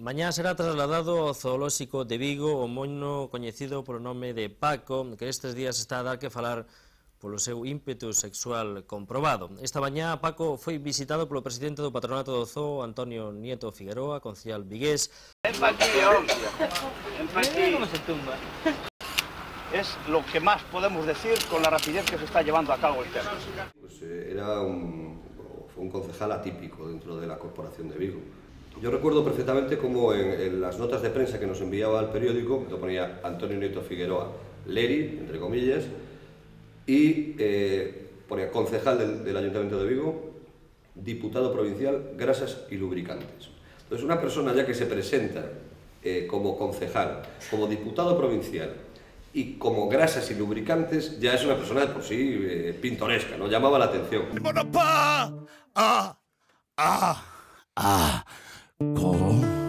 Mañá será trasladado ao zoolóxico de Vigo o moino coñecido polo nome de Paco, que estes días está a dar que falar polo seu ímpetu sexual comprobado. Esta mañá Paco foi visitado polo presidente do patronato do zoo, Antonio Nieto Figueroa, concejal vigués. Ven pa aquí, hostia. Ven pa aquí. se tumba. Es lo que más podemos decir con la rapidez que se está llevando a cabo el tema. Pues eh, era un, un concejal atípico dentro de la corporación de Vigo. Yo recuerdo perfectamente cómo en, las notas de prensa que nos enviaba al periódico, lo ponía Antonio Nieto Figueroa, Leri, entre comillas, y eh, ponía concejal del, Ayuntamiento de Vigo, diputado provincial, grasas y lubricantes. Entonces, una persona ya que se presenta eh, como concejal, como diputado provincial y como grasas y lubricantes, ya es una persona de por sí eh, pintoresca, ¿no? Llamaba la atención. ah, ah, ah, 哦。